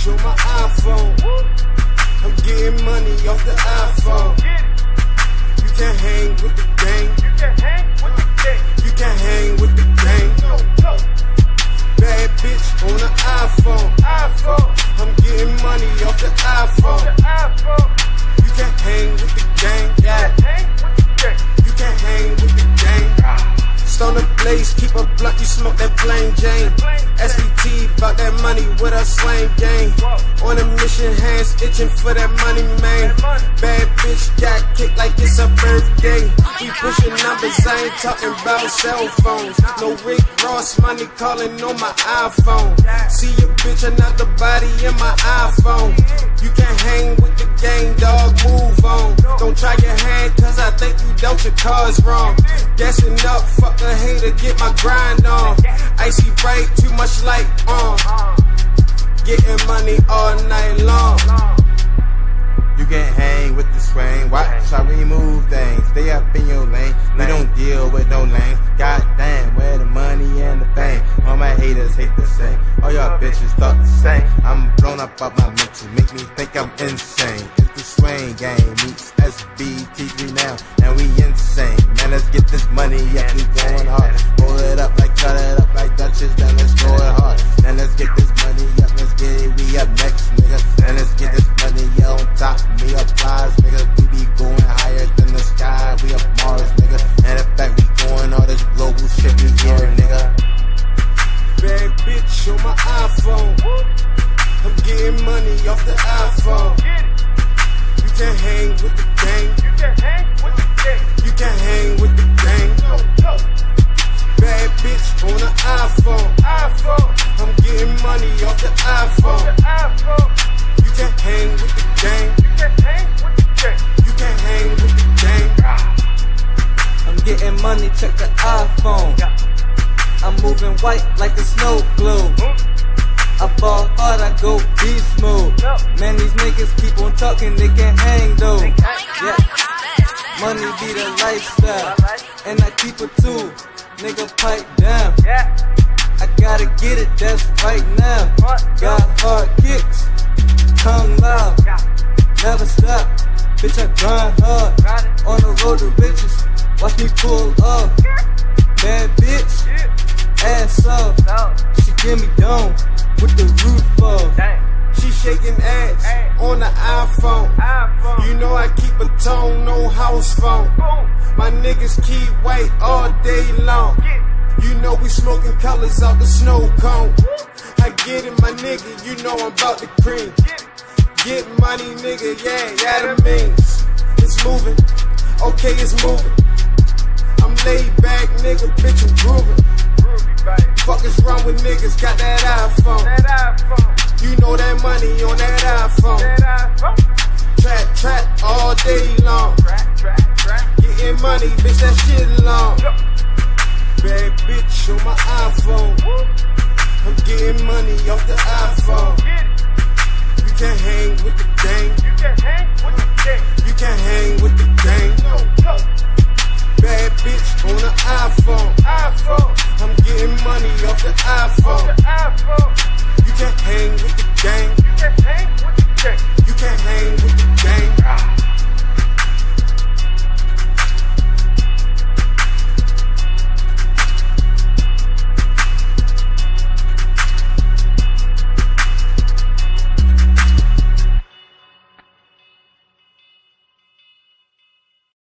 bitch on my iPhone. I'm getting money off the iPhone. You can't hang with the gang. You can't hang with smoke that plain Jane. SBT, bout that money with a slang gang. On a mission, hands itching for that money, man. Bad bitch got kicked like it's a birthday. We pushing numbers, I ain't talking about cell phones. No Rick Ross money calling on my iPhone. See your bitch, another body in my iPhone. You can't hang with the gang, dog, move on. Don't try your dealt cards wrong. Guessing up, fuck a hater, get my grind on. Icy bright, too much light on. Getting money all night long. You can't hang with the swing. Watch how we move things. Stay up in your lane. We don't deal with no lanes. God damn, where the money and the fame. All my haters hate the same. All y'all bitches talk the same. I'm blown up by my mental. Make me think I'm insane. My iPhone. I'm getting money off the iPhone. You can't hang with the gang. You can't hang with the gang. Bad bitch on the iPhone. I'm getting money off the iPhone. You can't hang with the gang. You can't hang with the gang. I'm getting money, check the iPhone. Moving white like a snow globe. I ball hard, I go beast mode. Man, these niggas keep on talking, they can't hang though. Yeah, money be the lifestyle, and I keep it too. Nigga, pipe down. I gotta get it, that's right now. Got hard kicks, tongue loud, never stop. Bitch, I grind hard on the road to riches. Watch me pull up, bad bitch, ass up. She give me down with the roof up. She shaking ass on the iPhone. You know I keep a tone, no house phone. My niggas keep white all day long. You know we smoking colors out the snow cone. I get it, my nigga. You know I'm about the cream. Get money, nigga. Yeah, yeah, that means it's moving. Okay, it's moving. I'm laid back, nigga. got that iPhone. You know that money on that iPhone. Trap, trap all day long. Getting money, bitch, that shit long. Bad bitch on my iPhone. I'm getting money off the iPhone. You can hang with the gang. You can hang with the iPhone.